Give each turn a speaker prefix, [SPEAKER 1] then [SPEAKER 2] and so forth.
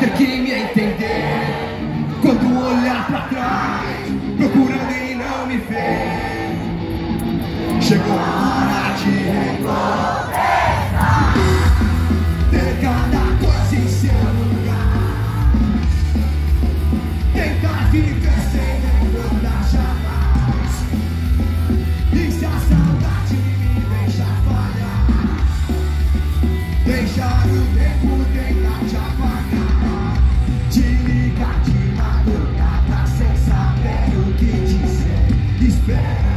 [SPEAKER 1] ter que me entender. Quando olhar pra trás Procurando e não me ver. Chegou a hora de recordar Yeah.